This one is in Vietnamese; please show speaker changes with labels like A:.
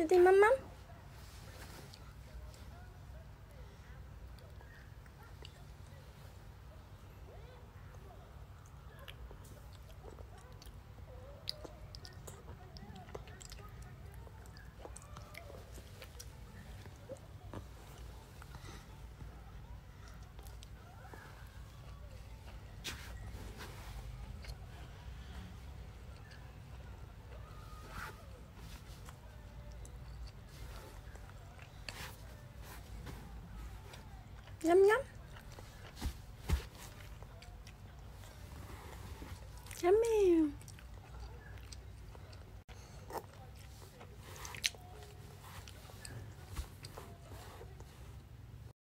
A: 弟弟妈妈。Nhấm nhấm nhắm yêu.